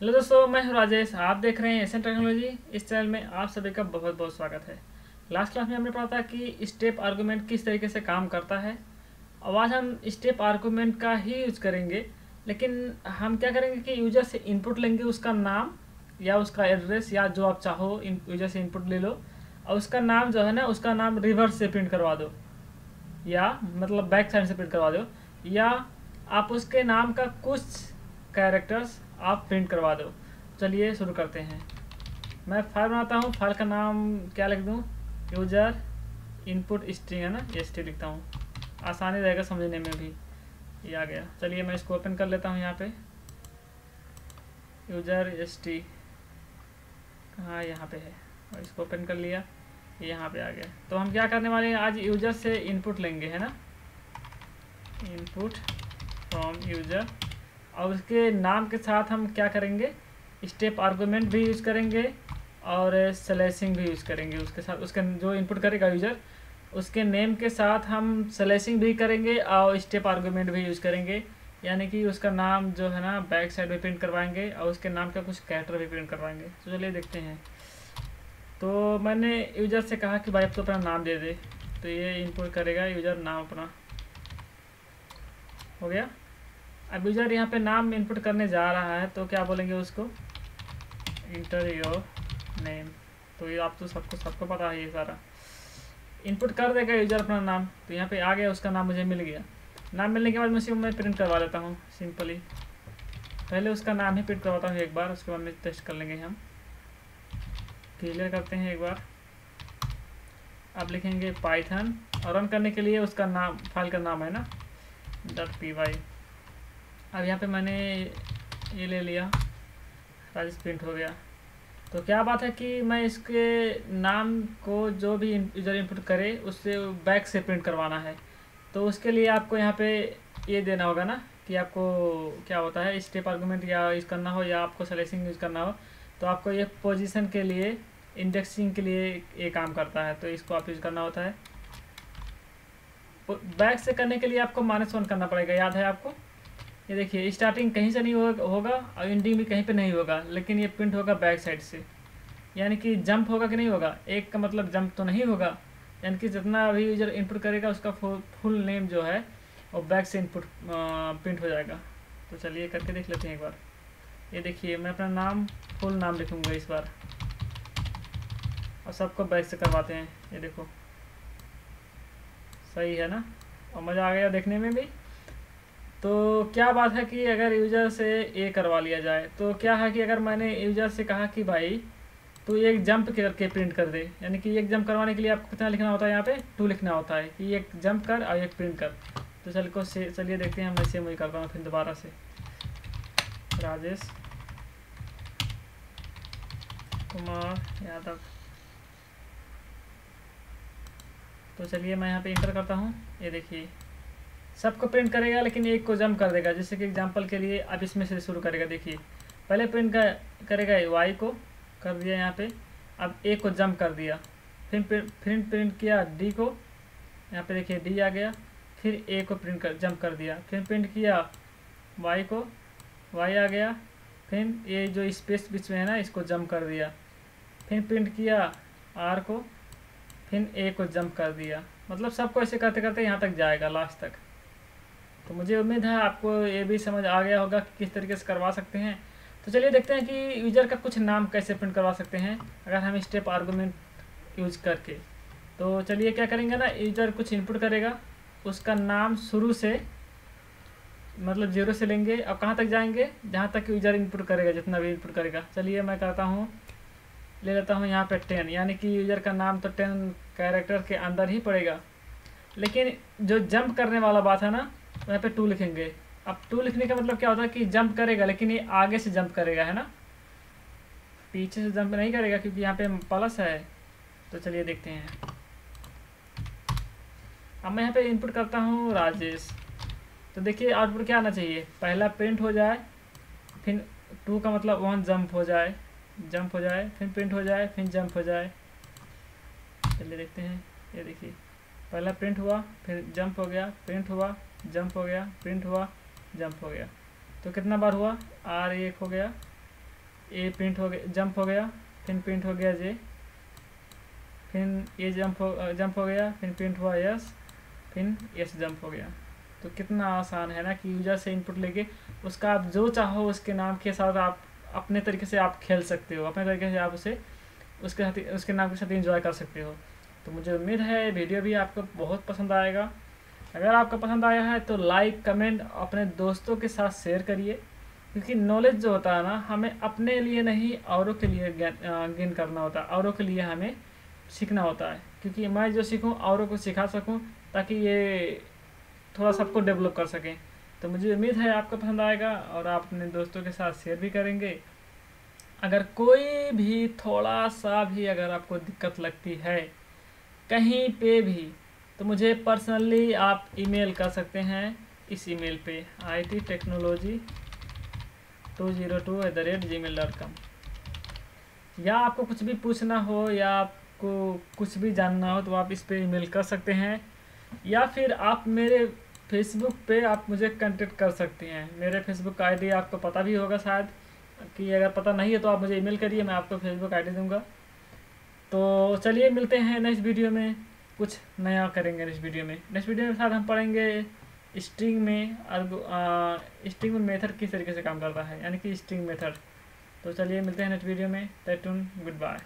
Hello दोस्तों, मैं हूँ राजेश। आप देख रहे हैं एसएन टेक्नोलॉजी। इस चैनल में आप सभी का बहुत बहुत स्वागत है। लास्ट क्लास में हमने पढ़ा था कि स्टेप आर्गूमेंट किस तरीके से काम करता है। अब आज हम स्टेप आर्गूमेंट का ही यूज़ करेंगे, लेकिन हम क्या करेंगे कि यूज़र से इनपुट लेंगे उसका नाम, या उसका एड्रेस, या जो आप चाहो यूज़र से इनपुट ले लो। और उसका नाम जो है ना, उसका नाम रिवर्स से प्रिंट करवा दो। या मतलब बैक साइड से प्रिंट करवा दो। या आप उसके नाम का कुछ कैरेक्टर्स आप प्रिंट करवा दो। चलिए शुरू करते हैं। मैं फ़ाइल बनाता हूँ। फ़ाइल का नाम क्या लिख दूँ? यूज़र इनपुट स्ट्रिंग है ना? एस टी लिखता हूँ। आसानी रहेगा समझने में भी। ये आ गया। चलिए मैं इसको ओपन कर लेता हूँ यहाँ पे। यूज़र एस टी कहाँ? यहाँ पे है। और इसको ओपन कर लिया। ये यहाँ पे आ गया। तो हम क्या करने वाले हैं? आज यूज़र से इनपुट लेंगे, है ना? इनपुट फ्रॉम यूज़र और उसके नाम के साथ हम क्या करेंगे? स्टेप आर्गूमेंट भी यूज़ करेंगे और सेलेसिंग भी यूज़ करेंगे उसके साथ, उसके जो इनपुट करेगा यूज़र उसके नेम के साथ हम सेलेसिंग भी करेंगे और स्टेप आर्गूमेंट भी यूज़ करेंगे। यानी कि उसका नाम जो है ना बैक साइड में प्रिंट करवाएँगे और उसके नाम का कुछ कैरेक्टर भी प्रिंट करवाएँगे। तो चलिए देखते हैं। तो मैंने यूज़र से कहा कि भाई अब तो अपना नाम दे दे। तो ये इनपुट करेगा यूज़र नाम अपना। हो गया? अब यूज़र यहाँ पे नाम इनपुट करने जा रहा है तो क्या बोलेंगे उसको? इंटर योर नेम तो ये आप तो सबको सबको पता है ये सारा। इनपुट कर देगा यूज़र अपना नाम। तो यहाँ पे आ गया, उसका नाम मुझे मिल गया। नाम मिलने के बाद मैं उसी मैं प्रिंट करवा लेता हूँ सिंपली पहले उसका नाम ही प्रिंट करवाता हूँ एक बार, उसके बाद में टेस्ट कर लेंगे हम। क्लियर करते हैं एक बार। अब लिखेंगे पाइथन और रन करने के लिए उसका नाम फ़ाइल का नाम है ना? डॉट पी वाई अब यहाँ पे मैंने ये ले लिया। राजेश प्रिंट हो गया। तो क्या बात है कि मैं इसके नाम को जो भी यूज़र इनपुट करे, उससे बैक से प्रिंट करवाना है। तो उसके लिए आपको यहाँ पे ये देना होगा ना कि आपको क्या होता है स्टेप आर्गूमेंट या यूज़ करना हो या आपको सेलेक्सिंग यूज़ करना हो। तो आपको ये पोजीशन के लिए इंडेक्सिंग के लिए ये काम करता है। तो इसको आप यूज़ करना होता है। बैक से करने के लिए आपको माइनस वन करना पड़ेगा। याद है आपको? ये देखिए स्टार्टिंग कहीं से नहीं होगा और एंडिंग भी कहीं पे नहीं होगा, लेकिन ये प्रिंट होगा बैक साइड से। यानी कि जंप होगा कि नहीं होगा? एक का मतलब जंप तो नहीं होगा, यानी कि जितना भी यूज़र इनपुट करेगा, उसका फुल नेम जो है, वो बैक से इनपुट प्रिंट हो जाएगा। तो चलिए करके देख लेते हैं एक बार। ये देखिए, मैं अपना नाम फुल नाम लिखूँगा इस बार। और सबको बैक से करवाते हैं, ये देखो। सही है ना? और मज़ा आ गया देखने में भी? तो क्या बात है कि अगर यूज़र से ए करवा लिया जाए तो क्या है कि अगर मैंने यूज़र से कहा कि भाई तो एक जंप करके प्रिंट कर दे, यानी कि एक जंप करवाने के लिए आपको कितना लिखना होता है यहाँ पे? टू लिखना होता है कि एक जंप कर और एक प्रिंट कर। तो चल को से, चलिए देखते हैं मैं सेम वही करता हूँ फिर दोबारा से। राजेश, कुमार, यादव। तो चलिए मैं यहाँ पे इंटर करता हूँ। ये देखिए। सबको प्रिंट करेगा, लेकिन एक को जम कर देगा। जैसे कि एग्जांपल के लिए अब इसमें से शुरू करेगा। देखिए, पहले प्रिंट का करेगा वाई को, कर दिया यहाँ पे। अब ए को जम कर दिया। फिर फिर प्रिंट किया डी को। यहाँ पे देखिए डी आ गया। फिर ए को प्रिंट कर जम कर दिया। फिर प्रिंट किया वाई को। वाई आ गया। फिर ये जो स्पेस बीच में है ना, इसको जम कर दिया। फिर प्रिंट किया आर को। फिर ए को जंप कर दिया। मतलब सबको ऐसे करते करते यहाँ तक जाएगा लास्ट तक। तो मुझे उम्मीद है आपको ये भी समझ आ गया होगा कि किस तरीके से करवा सकते हैं। तो चलिए देखते हैं कि यूज़र का कुछ नाम कैसे प्रिंट करवा सकते हैं, अगर हम स्टेप आर्गूमेंट यूज़ करके। तो चलिए क्या करेंगे ना यूज़र कुछ इनपुट करेगा, उसका नाम शुरू से मतलब ज़ीरो से लेंगे और कहाँ तक जाएँगे? जहाँ तक यूज़र इनपुट करेगा, जितना भी इनपुट करेगा। चलिए मैं कहता हूँ, ले लेता हूँ यहाँ पे टेन यानी कि यूज़र का नाम तो टेन कैरेक्टर के अंदर ही पड़ेगा। लेकिन जो जंप करने वाला बात है ना यहाँ पे टू लिखेंगे। अब टू लिखने का मतलब क्या होता है कि जंप करेगा, लेकिन ये आगे से जंप करेगा, है ना? पीछे से जंप नहीं करेगा, क्योंकि यहाँ पे प्लस है। तो चलिए देखते हैं। अब मैं यहाँ पे इनपुट करता हूँ, राजेश। तो देखिए आउटपुट क्या आना चाहिए? पहला प्रिंट हो जाए, फिर टू का मतलब वन जंप हो जाए। जंप हो जाए, फिर प्रिंट हो जाए, फिर जंप हो जाए। चलिए देखते हैं। ये देखिए, पहला प्रिंट हुआ, फिर जंप हो गया प्रिंट हुआ। जंप हो गया प्रिंट हुआ, जंप हो गया। तो कितना बार हुआ? आर एक हो गया ए प्रिंट हो गया, जंप हो गया, फिर प्रिंट हो गया जे फिर ये जंप हो जंप हो गया, फिर प्रिंट हुआ यस फिर यस जंप हो गया। तो कितना आसान है ना कि यूज़र से इनपुट लेके उसका आप जो चाहो उसके नाम के साथ आप अपने तरीके से आप खेल सकते हो, अपने तरीके से आप उसे, उसके साथ, उसके नाम के साथ इंजॉय कर सकते हो। तो मुझे उम्मीद है वीडियो भी आपको बहुत पसंद आएगा। अगर आपको पसंद आया है तो लाइक कमेंट अपने दोस्तों के साथ शेयर करिए। क्योंकि नॉलेज जो होता है ना, हमें अपने लिए नहीं, औरों के लिए गेन करना होता है। औरों के लिए हमें सीखना होता है। क्योंकि मैं जो सीखूं, औरों को सिखा सकूँ, ताकि ये थोड़ा सबको डेवलप कर सकें। तो मुझे उम्मीद है आपको पसंद आएगा और आप अपने दोस्तों के साथ शेयर भी करेंगे। अगर कोई भी, थोड़ा सा भी अगर आपको दिक्कत लगती है, कहीं पे भी तो मुझे पर्सनली आप ईमेल कर सकते हैं इस ईमेल पे I T technology two zero two eight the rate Gmail dot com या आपको कुछ भी पूछना हो या आपको कुछ भी जानना हो तो आप इस पे ईमेल कर सकते हैं। या फिर आप मेरे फेसबुक पे आप मुझे कांटेक्ट कर सकते हैं। मेरे फेसबुक आईडी आपको पता भी होगा शायद कि अगर पता नहीं है तो आप मुझे ईमेल करिए, मैं आपको फेसबुक आईडी दूँगा। तो चलिए मिलते हैं नेक्स्ट वीडियो में। कुछ नया करेंगे नेक्स्ट वीडियो में। नेक्स्ट वीडियो में साथ हम पढ़ेंगे स्ट्रिंग में स्ट्रिंग में मेथड किस तरीके से काम करता है, यानी कि स्ट्रिंग मेथड तो चलिए मिलते हैं नेक्स्ट वीडियो में। टेटून गुड बाय